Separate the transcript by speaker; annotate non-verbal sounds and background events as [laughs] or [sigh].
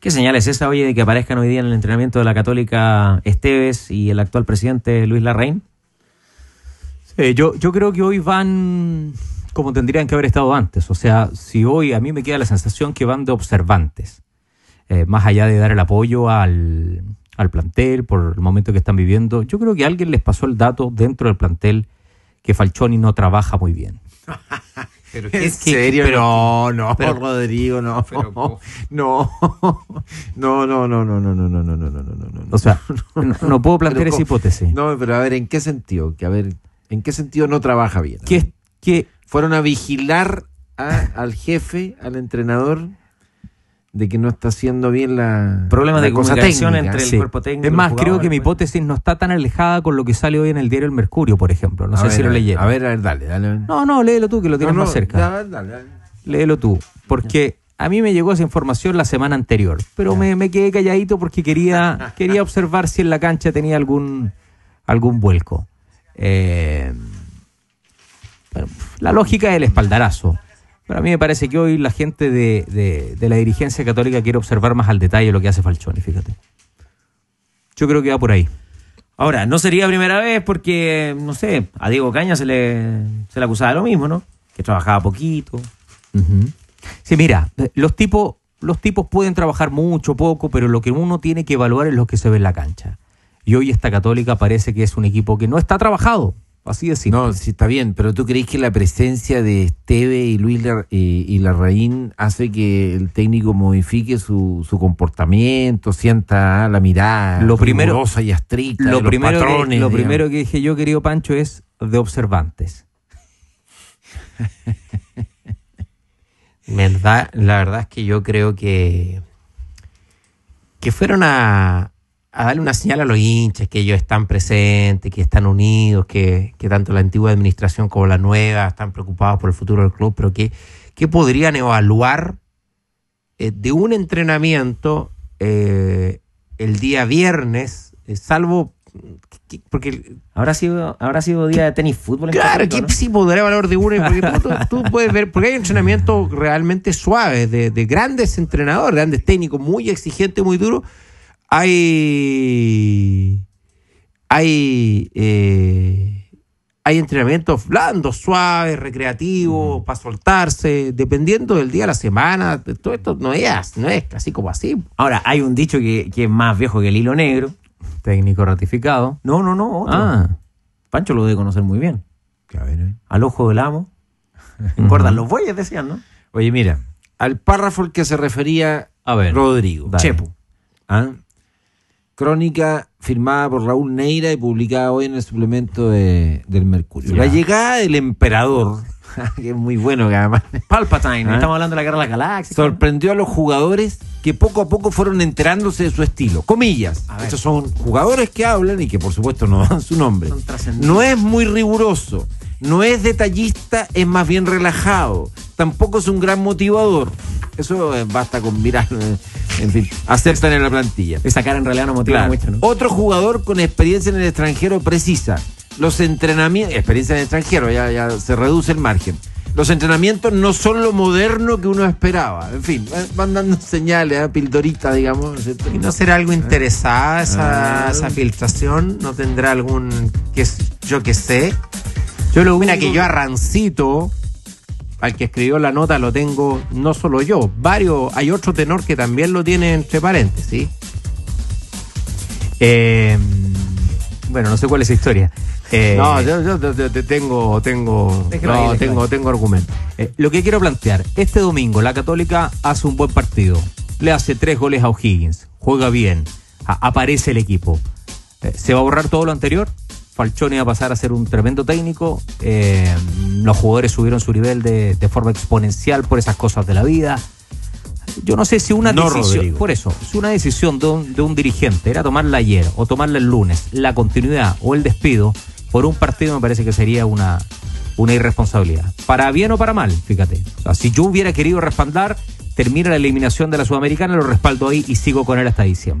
Speaker 1: ¿Qué señal es esa, oye, de que aparezcan hoy día en el entrenamiento de la Católica Esteves y el actual presidente Luis Larraín?
Speaker 2: Sí, yo, yo creo que hoy van como tendrían que haber estado antes. O sea, si hoy a mí me queda la sensación que van de observantes, eh, más allá de dar el apoyo al, al plantel por el momento que están viviendo, yo creo que alguien les pasó el dato dentro del plantel que Falchoni no trabaja muy bien. [laughs]
Speaker 3: Pero ¿En serio?
Speaker 1: Pero no, pero, Rodrigo, no. Pero, no. No, no, no, no, no, no, no, no, no, no, no.
Speaker 2: O sea, no, puedo plantear esa hipótesis.
Speaker 3: No, pero a ver, ¿en qué sentido? Que a ver, ¿en qué sentido no trabaja bien?
Speaker 2: Que, que
Speaker 3: fueron a vigilar al jefe, al entrenador, de que no está haciendo bien la
Speaker 1: problema de comunicación entre el cuerpo técnico.
Speaker 2: Es más, creo que mi hipótesis no está tan alejada con lo que sale hoy en el diario El Mercurio, por ejemplo. No sé si lo leyeron.
Speaker 3: A ver, a ver, dale, dale.
Speaker 2: No, no, léelo tú, que lo tienes más cerca. dale, dale. Léelo tú, porque a mí me llegó esa información la semana anterior, pero me, me, quedé calladito porque quería, [laughs] quería observar si en la cancha tenía algún, algún vuelco. Eh, la lógica es el espaldarazo. Pero a mí me parece que hoy la gente de, la dirigencia católica quiere observar más al detalle lo que hace Falchoni, fíjate. Yo creo que va por ahí.
Speaker 1: Ahora, no sería primera vez porque, no sé, a Diego Caña se le, se le acusaba de lo mismo, ¿no? Que trabajaba poquito.
Speaker 2: Sí, mira, los tipos, los tipos pueden trabajar mucho, poco, pero lo que uno tiene que evaluar es lo que se ve en la cancha. Y hoy esta católica parece que es un equipo que no está trabajado. Así de simple.
Speaker 3: No, sí está bien, pero ¿tú crees que la presencia de Esteve y Luis y, Larraín hace que el técnico modifique su, comportamiento, sienta la mirada
Speaker 2: lo primero,
Speaker 3: y estricta
Speaker 2: lo primero Que, lo primero que dije yo, querido Pancho, es de observantes. [laughs]
Speaker 1: la verdad es que yo creo que, que fueron a, a darle una señal a los hinchas que ellos están presentes, que están unidos, que, tanto la antigua administración como la nueva están preocupados por el futuro del club, pero que, que podrían evaluar eh, de un entrenamiento eh, el día viernes, eh, salvo porque habrá sido habrá sido día de tenis fútbol
Speaker 3: claro que sí podría valor de uno porque tú, puedes ver porque hay entrenamientos realmente suaves de, de grandes entrenadores grandes técnicos muy exigentes muy duros hay, hay, eh, hay entrenamientos blandos, suaves, recreativos, para soltarse, dependiendo del día de la semana. Todo esto no es, no es así como así.
Speaker 1: Ahora, hay un dicho que, es más viejo que el hilo negro.
Speaker 2: Técnico ratificado.
Speaker 1: No, no, no.
Speaker 2: Ah.
Speaker 1: Pancho lo debe conocer muy bien.
Speaker 3: ¿eh?
Speaker 1: Al ojo del amo. [laughs] Engordan los bueyes, decían, ¿no?
Speaker 3: Oye, mira, al párrafo al que se refería a ver, Rodrigo.
Speaker 1: Chepo.
Speaker 3: ¿Ah? Crónica firmada por Raúl Neira y publicada hoy en el suplemento de, del Mercurio. La llegada del emperador, [laughs] que es muy bueno que además.
Speaker 1: Palpatine, ¿Ah? estamos hablando de la guerra de la galaxia.
Speaker 3: Sorprendió a los jugadores que poco a poco fueron enterándose de su estilo. Comillas. Estos son jugadores que hablan y que por supuesto no dan su nombre. No es muy riguroso, no es detallista, es más bien relajado. Tampoco es un gran motivador. Eso eh, basta con mirar, eh, en fin, aceptan en la plantilla.
Speaker 1: Esa cara en realidad no motiva mucho, ¿no?
Speaker 3: Otro jugador con experiencia en el extranjero precisa. Los entrenamientos, experiencia en el extranjero, ya, ya se reduce el margen. Los entrenamientos no son lo moderno que uno esperaba. En fin, eh, van dando señales, ¿eh? pildoritas, digamos.
Speaker 1: ¿Y no será algo interesada esa, ah. esa filtración? ¿No tendrá algún, que yo que sé? Yo lo único que yo arrancito al que escribió la nota lo tengo no solo yo, varios, hay otro tenor que también lo tiene entre paréntesis. Eh, bueno, no sé cuál es la historia.
Speaker 3: Eh, no, yo, yo, tengo, tengo, no, tengo, tengo argumento.
Speaker 2: Eh, lo que quiero plantear, este domingo la Católica hace un buen partido, le hace tres goles a O'Higgins, juega bien, aparece el equipo. ¿Se va a borrar todo lo anterior? Falchoni va a pasar a ser un tremendo técnico. Eh, los jugadores subieron su nivel de, forma exponencial por esas cosas de la vida. Yo no sé si una decisión, por eso, si una decisión de un, dirigente era tomarla ayer o tomarla el lunes, la continuidad o el despido por un partido me parece que sería una, una irresponsabilidad. Para bien o para mal, fíjate. si yo hubiera querido respaldar, termina la eliminación de la Sudamericana, lo respaldo ahí y sigo con él hasta diciembre.